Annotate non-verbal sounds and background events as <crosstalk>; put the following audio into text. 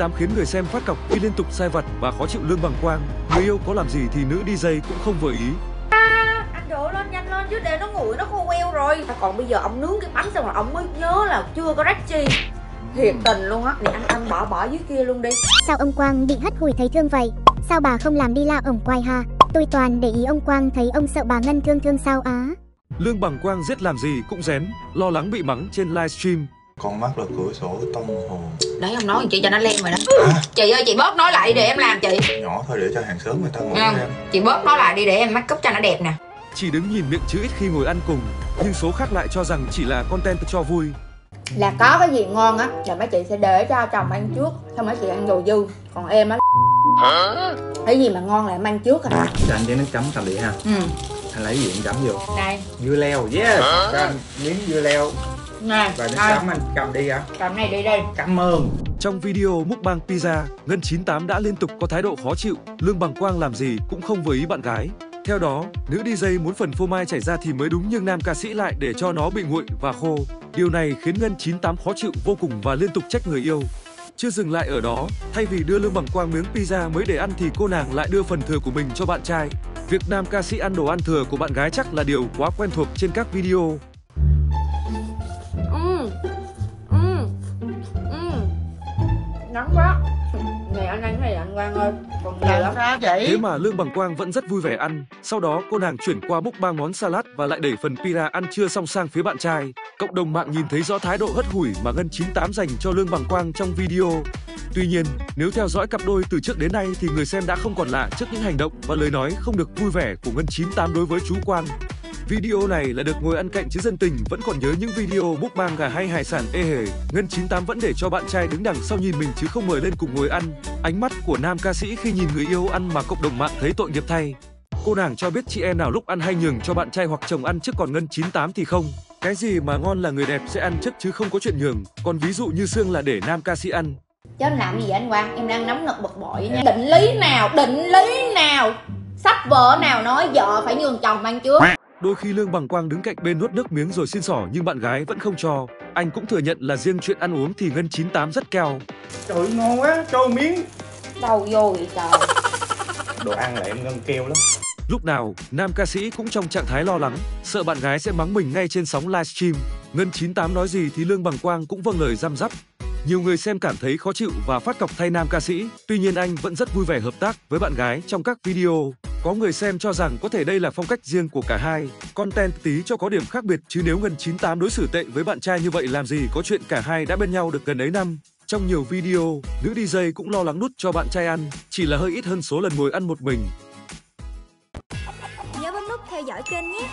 98 khiến người xem phát cọc khi liên tục sai vặt và khó chịu lương bằng quang. Người yêu có làm gì thì nữ DJ cũng không vừa ý. anh đổ lên nhanh lên chứ để nó nguội nó khô queo rồi còn bây giờ ông nướng cái bánh xong rồi ông mới nhớ là chưa có rắc chi thiệt tình luôn á này anh anh bỏ bỏ dưới kia luôn đi Sao ông Quang bị hất hủi thấy thương vậy? Sao bà không làm đi la ổng quay ha? Tôi toàn để ý ông Quang thấy ông sợ bà Ngân thương thương sao á? Lương bằng quang giết làm gì cũng rén, lo lắng bị mắng trên livestream. Con mắt là cửa sổ tâm hồn đấy ông nói chị cho nó lem rồi đó. Chị ơi chị bớt nói lại để em làm chị. Nhỏ thôi để cho hàng xóm người ta không? em. chị bớt nói lại đi để em make up cho nó đẹp nè. Chỉ đứng nhìn miệng chữ ít khi ngồi ăn cùng, nhưng số khác lại cho rằng chỉ là content cho vui. là có cái gì ngon á là mấy chị sẽ để cho chồng ăn trước xong mấy chị ăn đồ dư. Còn em á cái gì mà ngon là em ăn trước à. Cho anh với nước chấm tàu điện ha. Ừ. Anh lấy gì anh chấm vô? Đây. Dưa leo yes. Cho anh miếng dưa leo nè và đây chấm anh cầm đi ạ cầm này đi đây cảm ơn Trong video mukbang pizza, Ngân 98 đã liên tục có thái độ khó chịu, Lương Bằng Quang làm gì cũng không vừa ý bạn gái. Theo đó, nữ DJ muốn phần phô mai chảy ra thì mới đúng nhưng nam ca sĩ lại để cho nó bị nguội và khô. Điều này khiến Ngân 98 khó chịu vô cùng và liên tục trách người yêu. Chưa dừng lại ở đó, thay vì đưa Lương Bằng Quang miếng pizza mới để ăn thì cô nàng lại đưa phần thừa của mình cho bạn trai. Việc nam ca sĩ ăn đồ ăn thừa của bạn gái chắc là điều quá quen thuộc trên các video. Nóng quá này anh ăn cái này anh Quang ơi còn nhiều lắm chị Thế mà Lương Bằng Quang vẫn rất vui vẻ ăn. Sau đó cô nàng chuyển qua bốc ba món salad và lại đẩy phần pira ăn chưa xong sang phía bạn trai. Cộng đồng mạng nhìn thấy rõ thái độ hất hủi mà Ngân 98 dành cho Lương Bằng Quang trong video. Tuy nhiên, nếu theo dõi cặp đôi từ trước đến nay thì người xem đã không còn lạ trước những hành động và lời nói không được vui vẻ của Ngân 98 đối với chú Quang. Video này là được ngồi ăn cạnh chứ dân tình, vẫn còn nhớ những video mukbang gà hay hải sản ê hề. Ngân 98 vẫn để cho bạn trai đứng đằng sau nhìn mình chứ không mời lên cùng ngồi ăn. Ánh mắt của nam ca sĩ khi nhìn người yêu ăn mà cộng đồng mạng thấy tội nghiệp thay. Cô nàng cho biết chị em nào lúc ăn hay nhường cho bạn trai hoặc chồng ăn chứ còn Ngân 98 thì không. Cái gì mà ngon là người đẹp sẽ ăn trước chứ không có chuyện nhường. Còn ví dụ như xương là để nam ca sĩ ăn. chứ anh làm gì vậy anh Quang em đang nóng ngực bực bội nha định lý nào, định lý nào sắp vợ nào nói vợ phải nhường chồng ăn trước Đôi khi Lương Bằng Quang đứng cạnh bên nuốt nước miếng rồi xin xỏ nhưng bạn gái vẫn không cho. Anh cũng thừa nhận là riêng chuyện ăn uống thì Ngân 98 rất keo. trời ngon quá cho miếng đâu vô vậy trời <laughs> đồ ăn là em ngân keo lắm Lúc nào, nam ca sĩ cũng trong trạng thái lo lắng, sợ bạn gái sẽ mắng mình ngay trên sóng livestream. Ngân 98 nói gì thì Lương Bằng Quang cũng vâng lời răm rắp. Nhiều người xem cảm thấy khó chịu và phát cọc thay nam ca sĩ, tuy nhiên anh vẫn rất vui vẻ hợp tác với bạn gái trong các video. Có người xem cho rằng có thể đây là phong cách riêng của cả hai, content tí cho có điểm khác biệt chứ nếu Ngân 98 đối xử tệ với bạn trai như vậy làm gì có chuyện cả hai đã bên nhau được gần ấy năm. Trong nhiều video, nữ DJ cũng lo lắng nút cho bạn trai ăn, chỉ là hơi ít hơn số lần ngồi ăn một mình. Nhớ bấm nút theo dõi kênh nhé!